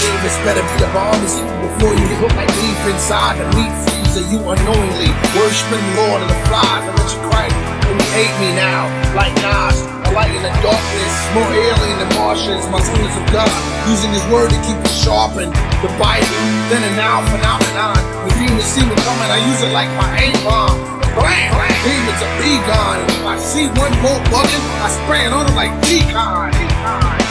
game is better be a honest before you get hooked like deep inside the meat freezer. You unknowingly worshiping the Lord of the flies. I let you cry and you hate me now, like Nas. A light in the darkness, more alien than Martians. My is of God, using His word to keep it sharpened. The Bible, then and now phenomenon. The demons see me coming, I use it like my A bomb. Blam, demons are be gone. If I see one more bugging, I spray it on them like d-CON. Yo,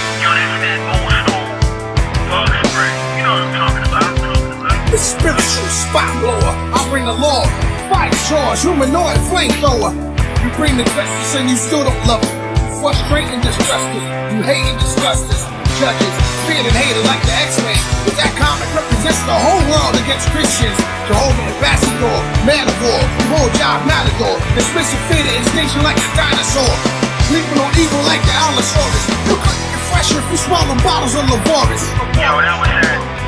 spiritual spot blower. I bring the law. Fight charge, humanoid flamethrower. You bring the justice and you still don't love it. You frustrate and distrust us. You hate and disgust us. Judges, feared and hated like the X-Men. But that comic represents the whole world against Christians. Jehovah Ambassador, Man of War, Job Matador. Dismissing fear to extinction like a dinosaur. Sleeping on evil like the Allosaurus. You couldn't get fresher if you swallowed bottles of Lavoris. Yo, that was that.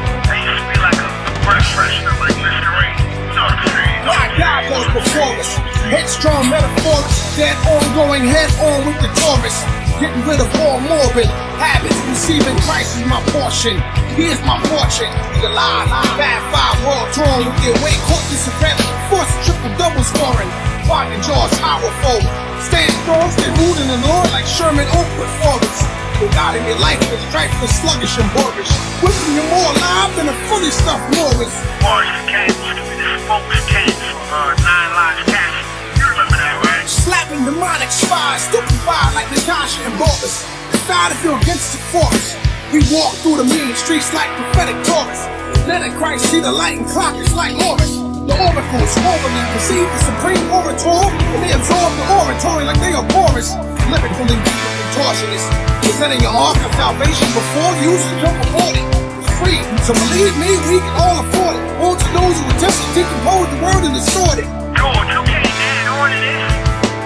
A breath like saying? My God before us. Headstrong metaphors, that ongoing head on with the Taurus. Getting rid of all morbid habits. Receiving Christ is my portion. He is my fortune. He's alive. Bad five world torn with your weight caught this event. Force triple double scoring. Bargain jaws powerful. Stand strong, stay rooted in the Lord like Sherman Oak with Forrest. The God in your life is strife is sluggish and boorish. Whipping you more alive than a fully stuffed Morris. Boris to be the spokesman for uh, Nine Lives Castle. You remember that, right? Slapping demonic spies, stupefied like Natasha and Boris. Decide if you're against the force. We walk through the mean streets like prophetic Taurus. Let in Christ see the light and clock is like Horus. The oracles and perceive the supreme orator, and they absorb the oratory like they are porous. Lyrically deep and contortionist. Presenting your ark of salvation before you jump aboard it. It's free, so believe me, we can all afford it. Woe to those who attempt to decompose the word and distort it. George, you can't add on to this.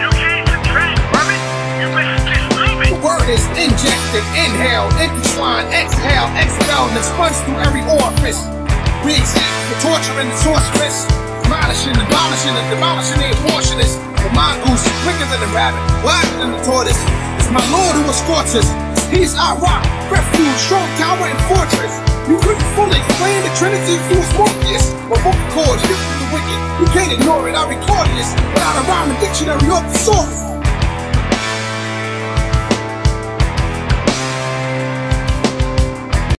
You can't subtract from it. You must just leave The it. word is injected, inhaled, intertwined, exhale, expelled, and expunged through every orifice. We exist for torturing the sorceress, demolishing, abolishing, and demolishing the abortionist. The mongoose is quicker than the rabbit, wiser than the tortoise. My lord who escorts us. He's our rock, refuge, strong tower, and fortress. You couldn't fully explain the Trinity through Morpheus. My vocal cords, hit from the wicked. You can't ignore it, I recorded this without a rhyme dictionary or thesaurus.